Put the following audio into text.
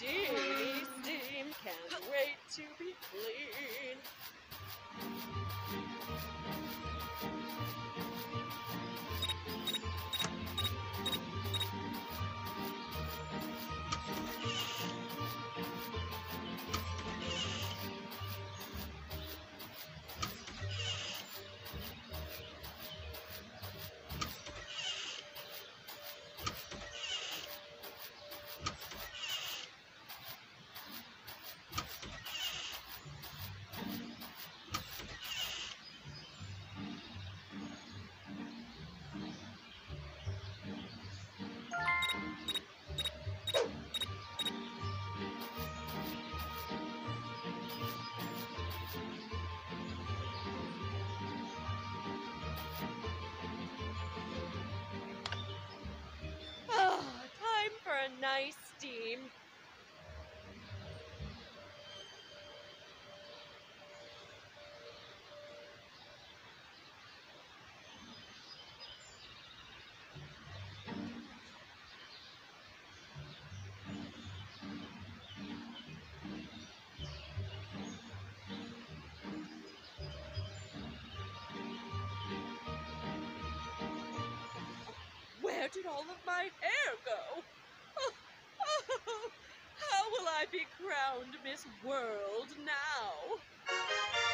steamy steam. Can't wait to be clean. Ah, time for a nice steam. Where did all of my hair go? Oh, oh, how will I be crowned Miss World now?